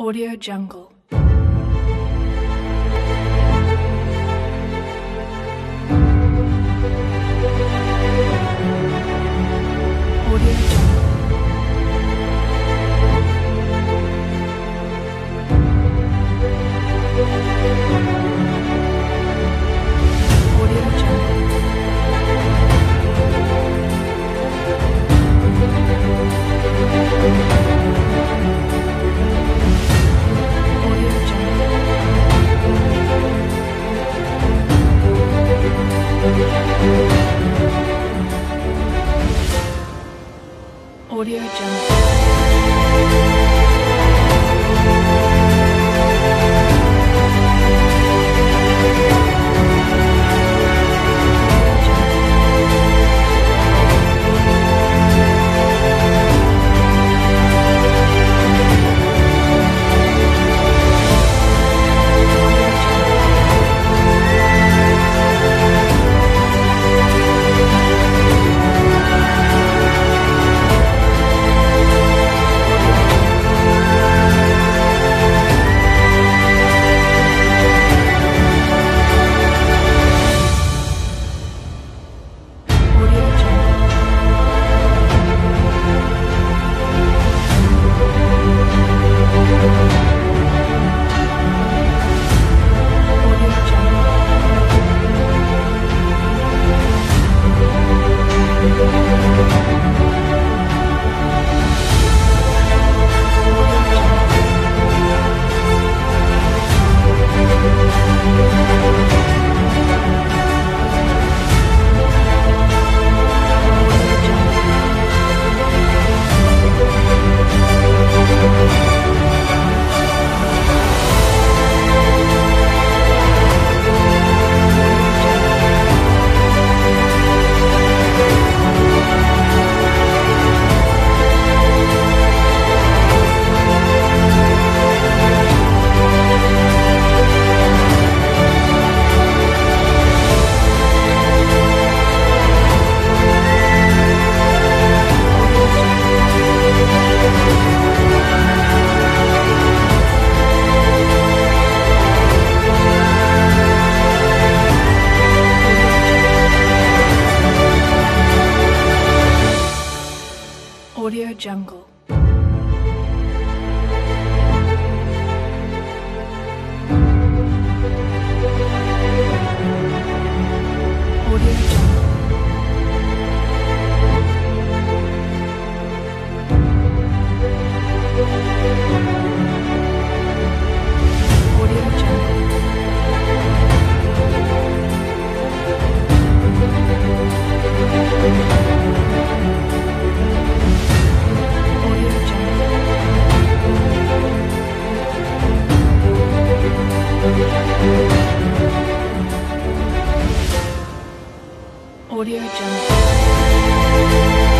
Audio Jungle. Audio Jungle. Música